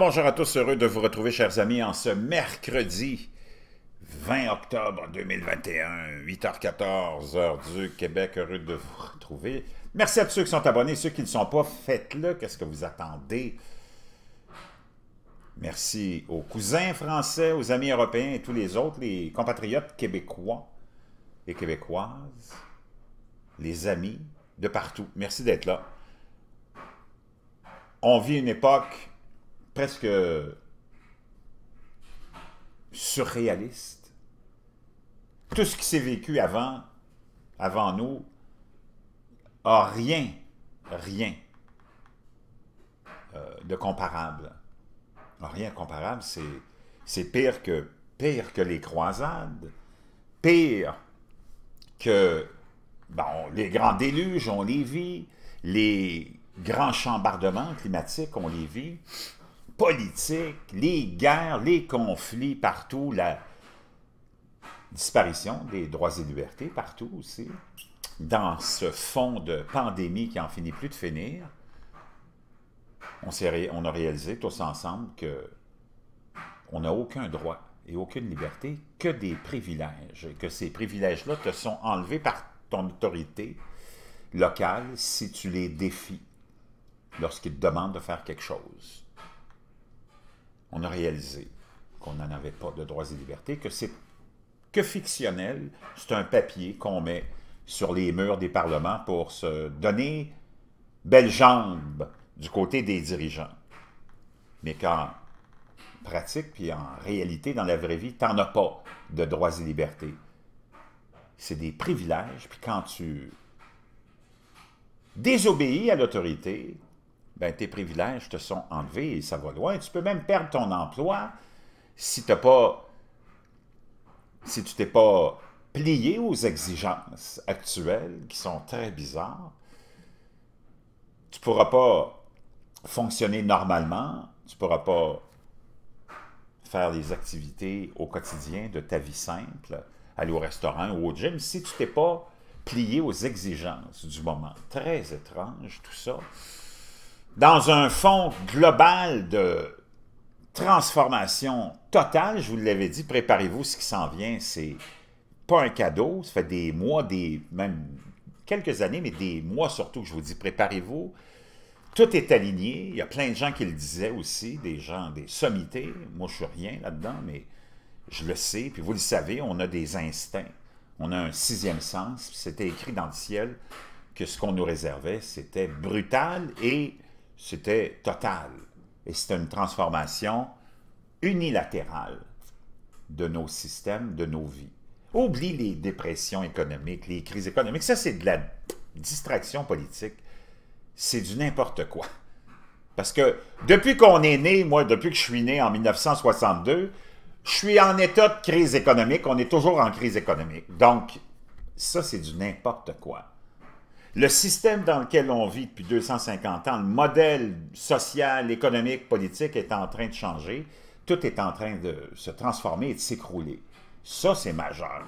Bonjour à tous, heureux de vous retrouver, chers amis, en ce mercredi 20 octobre 2021, 8h14, heure du Québec, heureux de vous retrouver. Merci à tous ceux qui sont abonnés, ceux qui ne sont pas, faites-le, qu'est-ce que vous attendez? Merci aux cousins français, aux amis européens et tous les autres, les compatriotes québécois et québécoises, les amis de partout. Merci d'être là. On vit une époque presque surréaliste. Tout ce qui s'est vécu avant, avant nous, a rien, rien euh, de comparable. rien de comparable, c'est pire que, les croisades, pire que bon, les grands déluges, on les vit, les grands chambardements climatiques, on les vit, politique, les guerres, les conflits partout, la disparition des droits et libertés partout aussi, dans ce fond de pandémie qui en finit plus de finir, on, on a réalisé tous ensemble que on n'a aucun droit et aucune liberté que des privilèges, et que ces privilèges-là te sont enlevés par ton autorité locale si tu les défies lorsqu'ils te demandent de faire quelque chose on a réalisé qu'on n'en avait pas de droits et libertés, que c'est que fictionnel, c'est un papier qu'on met sur les murs des parlements pour se donner belle jambe du côté des dirigeants. Mais qu'en pratique, puis en réalité, dans la vraie vie, tu n'en as pas de droits et libertés. C'est des privilèges, puis quand tu désobéis à l'autorité, ben, tes privilèges te sont enlevés et ça va loin. Tu peux même perdre ton emploi si, pas, tu t'es pas plié aux exigences actuelles qui sont très bizarres. Tu ne pourras pas fonctionner normalement, tu ne pourras pas faire les activités au quotidien de ta vie simple, aller au restaurant ou au gym, si tu t'es pas plié aux exigences du moment. Très étrange tout ça dans un fond global de transformation totale, je vous l'avais dit, préparez-vous, ce qui s'en vient, c'est pas un cadeau, ça fait des mois, des même quelques années, mais des mois surtout que je vous dis, préparez-vous. Tout est aligné, il y a plein de gens qui le disaient aussi, des gens, des sommités, moi je suis rien là-dedans, mais je le sais, puis vous le savez, on a des instincts, on a un sixième sens, c'était écrit dans le ciel que ce qu'on nous réservait, c'était brutal et c'était total. Et c'était une transformation unilatérale de nos systèmes, de nos vies. Oublie les dépressions économiques, les crises économiques. Ça, c'est de la distraction politique. C'est du n'importe quoi. Parce que depuis qu'on est né, moi, depuis que je suis né en 1962, je suis en état de crise économique. On est toujours en crise économique. Donc, ça, c'est du n'importe quoi. Le système dans lequel on vit depuis 250 ans, le modèle social, économique, politique est en train de changer. Tout est en train de se transformer et de s'écrouler. Ça, c'est majeur.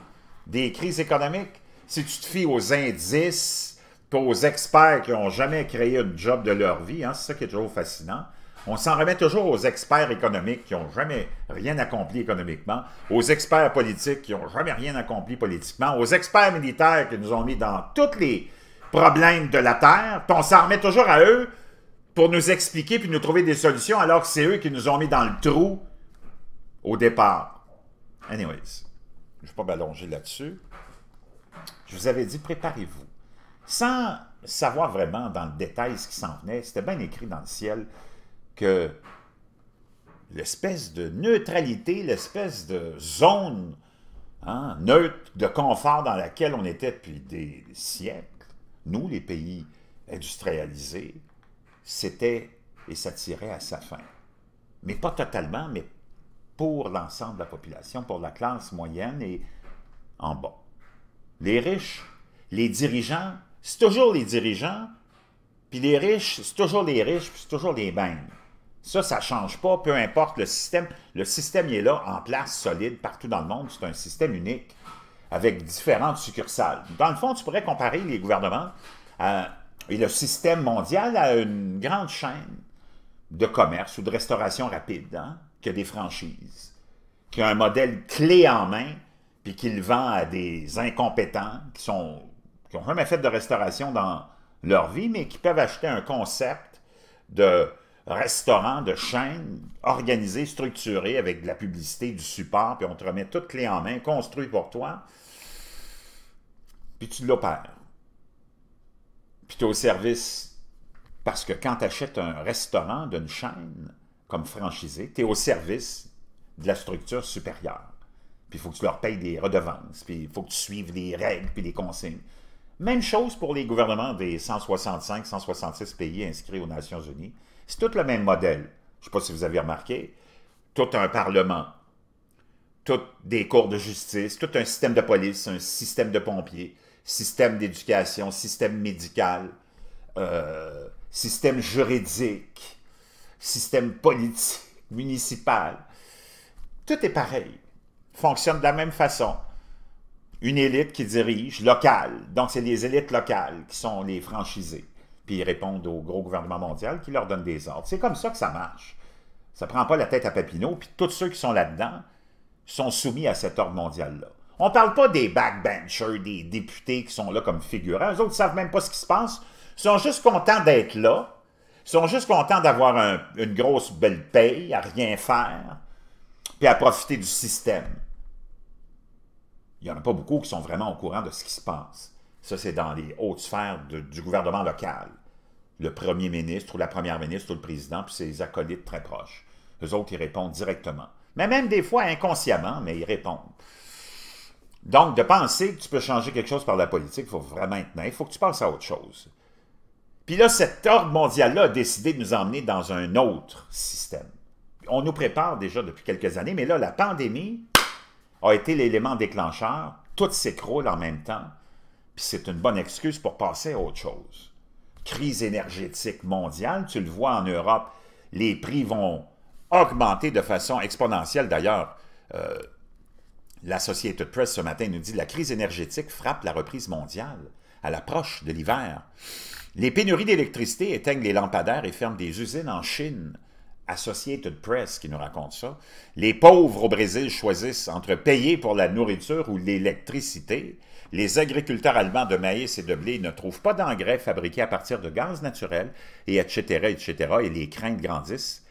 Des crises économiques, si tu te fies aux indices, aux experts qui n'ont jamais créé un job de leur vie, hein, c'est ça qui est toujours fascinant, on s'en remet toujours aux experts économiques qui n'ont jamais rien accompli économiquement, aux experts politiques qui n'ont jamais rien accompli politiquement, aux experts militaires qui nous ont mis dans toutes les problèmes de la Terre, on s'en remet toujours à eux pour nous expliquer puis nous trouver des solutions, alors que c'est eux qui nous ont mis dans le trou au départ. Anyways, je ne vais pas m'allonger là-dessus. Je vous avais dit, préparez-vous. Sans savoir vraiment dans le détail ce qui s'en venait, c'était bien écrit dans le ciel que l'espèce de neutralité, l'espèce de zone hein, neutre, de confort dans laquelle on était depuis des siècles, nous, les pays industrialisés, c'était et ça tirait à sa fin. Mais pas totalement, mais pour l'ensemble de la population, pour la classe moyenne et en bas. Les riches, les dirigeants, c'est toujours les dirigeants, puis les riches, c'est toujours les riches, puis c'est toujours les mêmes. Ça, ça ne change pas, peu importe le système. Le système il est là, en place, solide, partout dans le monde. C'est un système unique avec différentes succursales. Dans le fond, tu pourrais comparer les gouvernements et le système mondial à une grande chaîne de commerce ou de restauration rapide hein, que des franchises, qui a un modèle clé en main, puis qui le vend à des incompétents qui sont qui n'ont jamais fait de restauration dans leur vie, mais qui peuvent acheter un concept de restaurant, de chaîne organisé, structuré, avec de la publicité, du support, puis on te remet toutes clé en main, construit pour toi, puis tu l'opères. Puis tu es au service, parce que quand tu achètes un restaurant d'une chaîne, comme franchisé, tu es au service de la structure supérieure. Puis il faut que tu leur payes des redevances, puis il faut que tu suives les règles, puis les consignes. Même chose pour les gouvernements des 165, 166 pays inscrits aux Nations Unies. C'est tout le même modèle. Je ne sais pas si vous avez remarqué. Tout un parlement, tout des cours de justice, tout un système de police, un système de pompiers, système d'éducation, système médical, euh, système juridique, système politique, municipal. Tout est pareil. Fonctionne de la même façon une élite qui dirige, locale. Donc, c'est les élites locales qui sont les franchisés. Puis ils répondent au gros gouvernement mondial qui leur donne des ordres. C'est comme ça que ça marche. Ça ne prend pas la tête à Papineau, puis tous ceux qui sont là-dedans sont soumis à cet ordre mondial-là. On ne parle pas des backbenchers, des députés qui sont là comme figurants. Eux autres ne savent même pas ce qui se passe. Ils sont juste contents d'être là. Ils sont juste contents d'avoir une grosse belle paye, à rien faire, puis à profiter du système il n'y en a pas beaucoup qui sont vraiment au courant de ce qui se passe. Ça, c'est dans les hautes sphères du gouvernement local. Le premier ministre ou la première ministre ou le président, puis ses acolytes très proches. Eux autres, ils répondent directement. Mais même des fois inconsciemment, mais ils répondent. Donc, de penser que tu peux changer quelque chose par la politique, il faut vraiment maintenant, il faut que tu passes à autre chose. Puis là, cet ordre mondial-là a décidé de nous emmener dans un autre système. On nous prépare déjà depuis quelques années, mais là, la pandémie, a été l'élément déclencheur. Tout s'écroule en même temps. Puis c'est une bonne excuse pour passer à autre chose. Crise énergétique mondiale, tu le vois en Europe, les prix vont augmenter de façon exponentielle. D'ailleurs, euh, l'Associated Press ce matin nous dit la crise énergétique frappe la reprise mondiale à l'approche de l'hiver. Les pénuries d'électricité éteignent les lampadaires et ferment des usines en Chine. Associated Press qui nous raconte ça. Les pauvres au Brésil choisissent entre payer pour la nourriture ou l'électricité. Les agriculteurs allemands de maïs et de blé ne trouvent pas d'engrais fabriqués à partir de gaz naturel, et etc., etc., et les craintes grandissent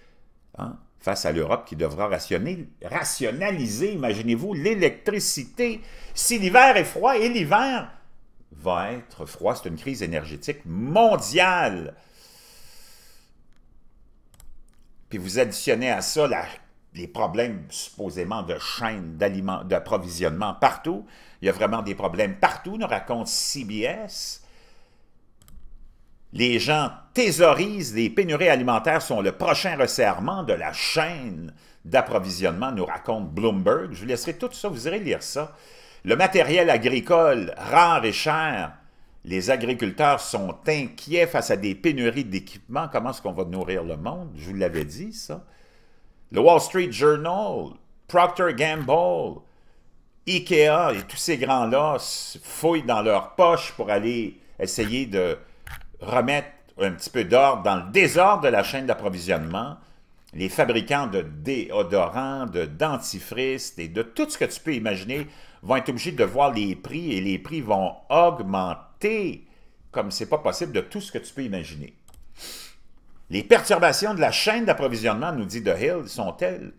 hein, face à l'Europe qui devra rationner, rationaliser, imaginez-vous, l'électricité. Si l'hiver est froid, et l'hiver va être froid, c'est une crise énergétique mondiale puis vous additionnez à ça les problèmes supposément de chaîne d'approvisionnement partout. Il y a vraiment des problèmes partout, nous raconte CBS. Les gens thésaurisent, les pénuries alimentaires sont le prochain resserrement de la chaîne d'approvisionnement, nous raconte Bloomberg. Je vous laisserai tout ça, vous irez lire ça. Le matériel agricole rare et cher les agriculteurs sont inquiets face à des pénuries d'équipements. Comment est-ce qu'on va nourrir le monde? Je vous l'avais dit, ça. Le Wall Street Journal, Procter Gamble, Ikea et tous ces grands-là fouillent dans leurs poches pour aller essayer de remettre un petit peu d'ordre dans le désordre de la chaîne d'approvisionnement. Les fabricants de déodorants, de dentifrices et de tout ce que tu peux imaginer vont être obligés de voir les prix et les prix vont augmenter comme c'est pas possible de tout ce que tu peux imaginer. Les perturbations de la chaîne d'approvisionnement, nous dit The Hill, sont-elles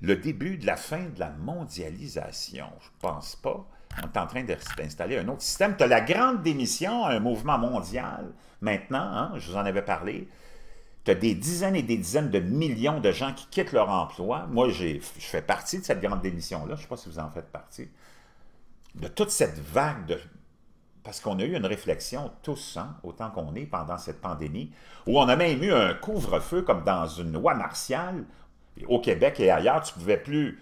le début de la fin de la mondialisation? Je pense pas. On est en train d'installer un autre système. Tu as la grande démission, un mouvement mondial maintenant, hein, je vous en avais parlé. Tu as des dizaines et des dizaines de millions de gens qui quittent leur emploi. Moi, je fais partie de cette grande démission-là. Je ne sais pas si vous en faites partie. De toute cette vague de parce qu'on a eu une réflexion tous, hein, autant qu'on est pendant cette pandémie, où on a même eu un couvre-feu comme dans une loi martiale, au Québec et ailleurs, tu ne pouvais plus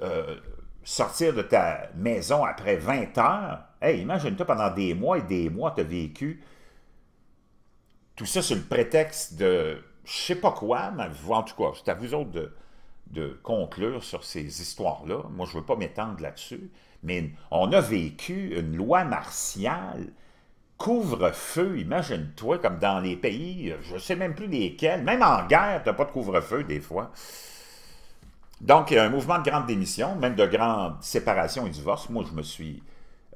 euh, sortir de ta maison après 20 heures. Hey, imagine-toi pendant des mois et des mois, tu as vécu tout ça sur le prétexte de je sais pas quoi, mais en tout cas, c'est à vous autres de, de conclure sur ces histoires-là. Moi, je ne veux pas m'étendre là-dessus mais on a vécu une loi martiale couvre-feu, imagine-toi, comme dans les pays, je ne sais même plus lesquels, même en guerre, tu n'as pas de couvre-feu des fois. Donc, il y a un mouvement de grande démission, même de grande séparation et divorce. Moi, je me suis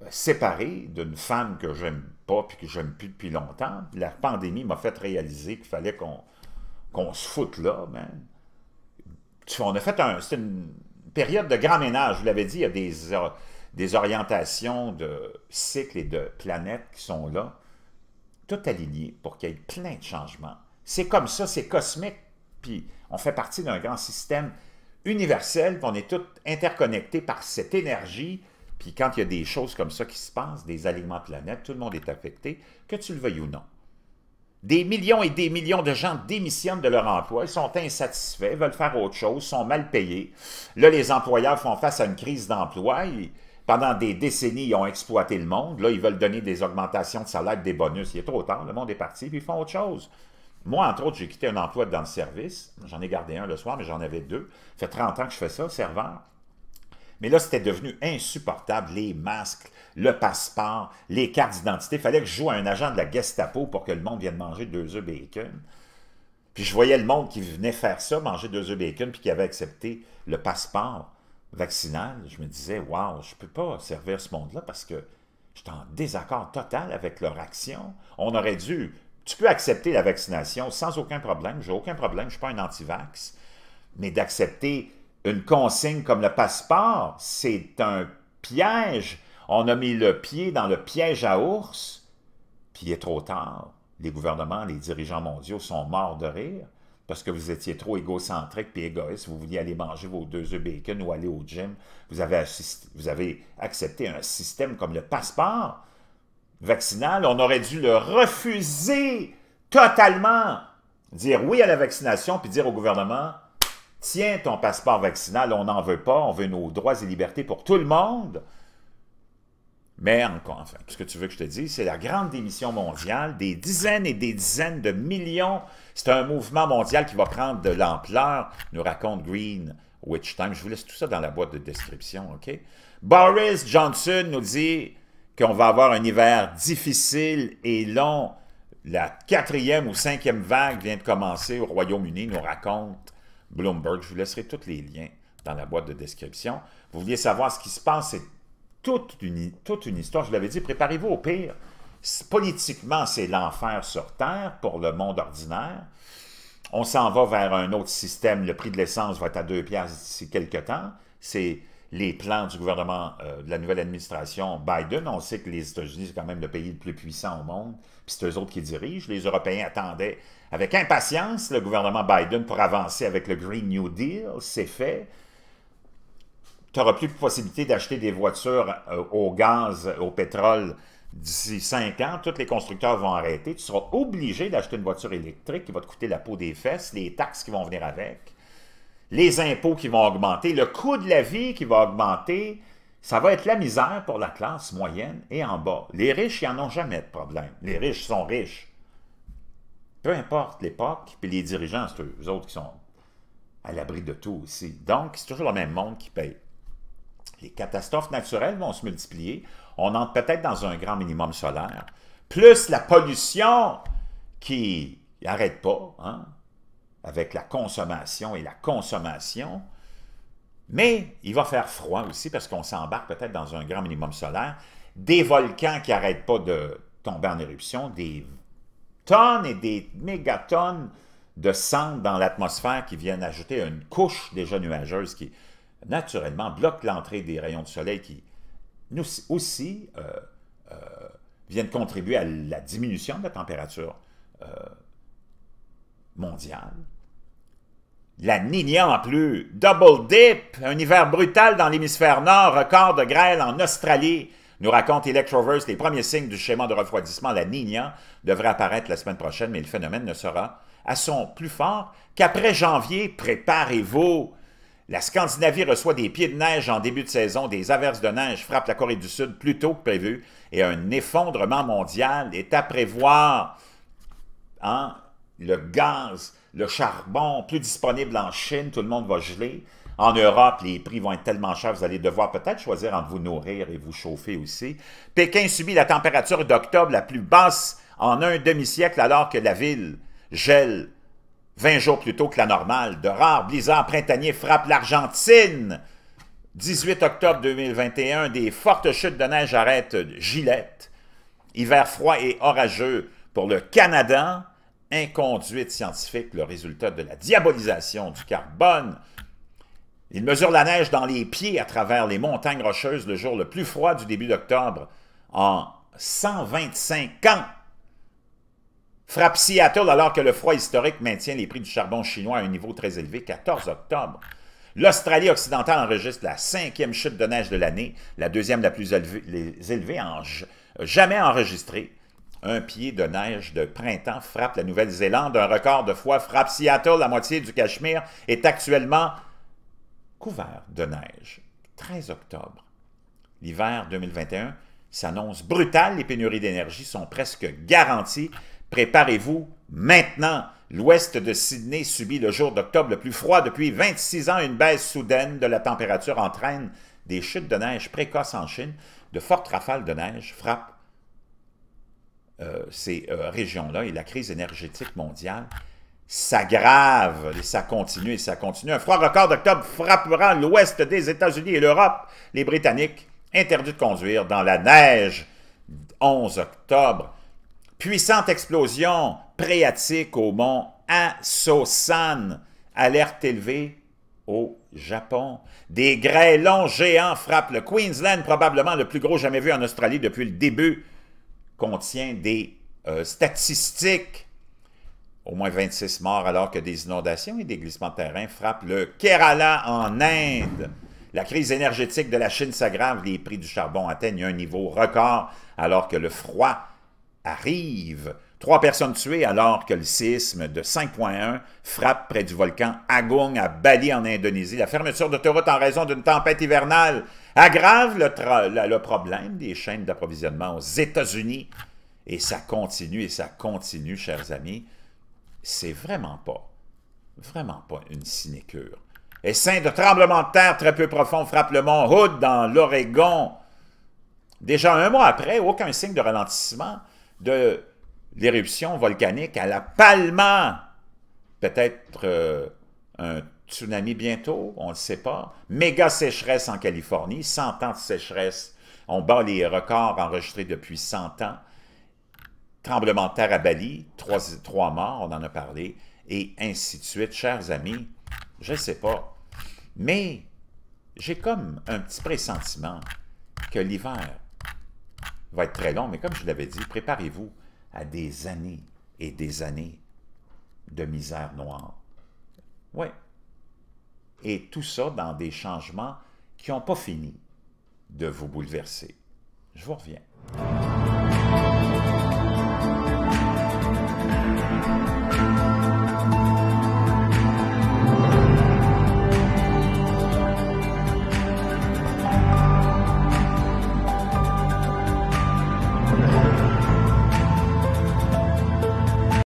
euh, séparé d'une femme que j'aime pas puis que j'aime plus depuis longtemps. La pandémie m'a fait réaliser qu'il fallait qu'on se foute là, man. On a fait une période de grand ménage, je vous l'avais dit, il y a des, des orientations de cycles et de planètes qui sont là, tout aligné pour qu'il y ait plein de changements. C'est comme ça, c'est cosmique, puis on fait partie d'un grand système universel, puis on est tous interconnectés par cette énergie, puis quand il y a des choses comme ça qui se passent, des alignements de planètes, tout le monde est affecté, que tu le veuilles ou non. Des millions et des millions de gens démissionnent de leur emploi, ils sont insatisfaits, veulent faire autre chose, sont mal payés. Là, les employeurs font face à une crise d'emploi. Pendant des décennies, ils ont exploité le monde. Là, ils veulent donner des augmentations de salaire, des bonus. Il est trop tard, le monde est parti, puis ils font autre chose. Moi, entre autres, j'ai quitté un emploi dans le service. J'en ai gardé un le soir, mais j'en avais deux. Ça fait 30 ans que je fais ça, serveur. Mais là, c'était devenu insupportable. Les masques, le passeport, les cartes d'identité. Il fallait que je joue à un agent de la Gestapo pour que le monde vienne manger deux œufs bacon. Puis je voyais le monde qui venait faire ça, manger deux œufs bacon, puis qui avait accepté le passeport vaccinal. Je me disais, waouh, je ne peux pas servir ce monde-là parce que je en désaccord total avec leur action. On aurait dû. Tu peux accepter la vaccination sans aucun problème. J'ai aucun problème, je ne suis pas un anti-vax. Mais d'accepter une consigne comme le passeport, c'est un piège. On a mis le pied dans le piège à ours, puis il est trop tard. Les gouvernements, les dirigeants mondiaux sont morts de rire parce que vous étiez trop égocentrique et égoïste, vous vouliez aller manger vos deux œufs bacon ou aller au gym, vous avez, vous avez accepté un système comme le passeport vaccinal, on aurait dû le refuser totalement. Dire oui à la vaccination, puis dire au gouvernement, Tiens ton passeport vaccinal, on n'en veut pas, on veut nos droits et libertés pour tout le monde. Mais encore, enfin, ce que tu veux que je te dise, c'est la grande démission mondiale, des dizaines et des dizaines de millions. C'est un mouvement mondial qui va prendre de l'ampleur, nous raconte Green Witch Time. Je vous laisse tout ça dans la boîte de description, OK? Boris Johnson nous dit qu'on va avoir un hiver difficile et long. La quatrième ou cinquième vague vient de commencer au Royaume-Uni, nous raconte Bloomberg. Je vous laisserai tous les liens dans la boîte de description. Vous vouliez savoir ce qui se passe, c'est toute une, histoire. Je l'avais dit, préparez-vous au pire. Politiquement, c'est l'enfer sur Terre pour le monde ordinaire. On s'en va vers un autre système. Le prix de l'essence va être à deux piastres d'ici quelques temps. C'est les plans du gouvernement euh, de la nouvelle administration Biden. On sait que les États-Unis, c'est quand même le pays le plus puissant au monde, puis c'est eux autres qui dirigent. Les Européens attendaient avec impatience le gouvernement Biden pour avancer avec le Green New Deal. C'est fait. Tu n'auras plus de possibilité d'acheter des voitures euh, au gaz, au pétrole d'ici cinq ans. Tous les constructeurs vont arrêter. Tu seras obligé d'acheter une voiture électrique qui va te coûter la peau des fesses, les taxes qui vont venir avec les impôts qui vont augmenter, le coût de la vie qui va augmenter, ça va être la misère pour la classe moyenne et en bas. Les riches, ils n'en ont jamais de problème. Les riches sont riches. Peu importe l'époque, puis les dirigeants, c'est eux autres qui sont à l'abri de tout aussi. Donc, c'est toujours le même monde qui paye. Les catastrophes naturelles vont se multiplier. On entre peut-être dans un grand minimum solaire. Plus la pollution qui n'arrête pas. Hein? avec la consommation et la consommation, mais il va faire froid aussi parce qu'on s'embarque peut-être dans un grand minimum solaire, des volcans qui n'arrêtent pas de tomber en éruption, des tonnes et des mégatonnes de cendres dans l'atmosphère qui viennent ajouter une couche déjà nuageuse qui, naturellement, bloque l'entrée des rayons de soleil qui, nous aussi, euh, euh, viennent contribuer à la diminution de la température euh, mondiale. La Nina en plus. Double dip, un hiver brutal dans l'hémisphère nord, record de grêle en Australie. Nous raconte Electroverse, les premiers signes du schéma de refroidissement, la Nina, devrait apparaître la semaine prochaine, mais le phénomène ne sera à son plus fort qu'après janvier. Préparez-vous. La Scandinavie reçoit des pieds de neige en début de saison, des averses de neige frappent la Corée du Sud plus tôt que prévu, et un effondrement mondial est à prévoir. Hein? Le gaz le charbon plus disponible en Chine, tout le monde va geler. En Europe, les prix vont être tellement chers, vous allez devoir peut-être choisir entre vous nourrir et vous chauffer aussi. Pékin subit la température d'octobre la plus basse en un demi-siècle alors que la ville gèle 20 jours plus tôt que la normale. De rares blizzards printaniers frappent l'Argentine. 18 octobre 2021, des fortes chutes de neige arrêtent Gillette. Hiver froid et orageux pour le Canada. Inconduite scientifique, le résultat de la diabolisation du carbone. Il mesure la neige dans les pieds à travers les montagnes rocheuses le jour le plus froid du début d'octobre en 125 ans. Frappe Seattle alors que le froid historique maintient les prix du charbon chinois à un niveau très élevé, 14 octobre. L'Australie occidentale enregistre la cinquième chute de neige de l'année, la deuxième la plus élevée, jamais enregistrée. Un pied de neige de printemps frappe la Nouvelle-Zélande, un record de fois frappe Seattle, la moitié du Cachemire est actuellement couvert de neige. 13 octobre. L'hiver 2021 s'annonce brutal, les pénuries d'énergie sont presque garanties. Préparez-vous maintenant. L'ouest de Sydney subit le jour d'octobre le plus froid depuis 26 ans. Une baisse soudaine de la température entraîne des chutes de neige précoces en Chine. De fortes rafales de neige frappent euh, ces euh, régions-là et la crise énergétique mondiale s'aggrave et ça continue et ça continue. Un froid record d'octobre frappera l'ouest des États-Unis et l'Europe. Les Britanniques interdits de conduire dans la neige 11 octobre. Puissante explosion phréatique au mont Asosan. Alerte élevée au Japon. Des grêlons géants frappent le Queensland, probablement le plus gros jamais vu en Australie depuis le début. Contient des euh, statistiques. Au moins 26 morts alors que des inondations et des glissements de terrain frappent le Kerala en Inde. La crise énergétique de la Chine s'aggrave, les prix du charbon atteignent un niveau record alors que le froid arrive. Trois personnes tuées alors que le séisme de 5.1 frappe près du volcan Agung à Bali en Indonésie. La fermeture d'autoroutes en raison d'une tempête hivernale aggrave le, problème des chaînes d'approvisionnement aux États-Unis. Et ça continue et ça continue, chers amis. C'est vraiment pas, vraiment pas une sinécure. Et sein de tremblement de terre très peu profond frappe le mont Hood dans l'Oregon. Déjà un mois après, aucun signe de ralentissement de l'éruption volcanique à la Palma. Peut-être euh, un tsunami bientôt, on ne le sait pas. Méga sécheresse en Californie, 100 ans de sécheresse. On bat les records enregistrés depuis 100 ans. Tremblement de terre à Bali, trois, trois morts, on en a parlé, et ainsi de suite. Chers amis, je ne sais pas, mais j'ai comme un petit pressentiment que l'hiver va être très long, mais comme je l'avais dit, préparez-vous à des années et des années de misère noire. Oui. Et tout ça dans des changements qui n'ont pas fini de vous bouleverser. Je vous reviens.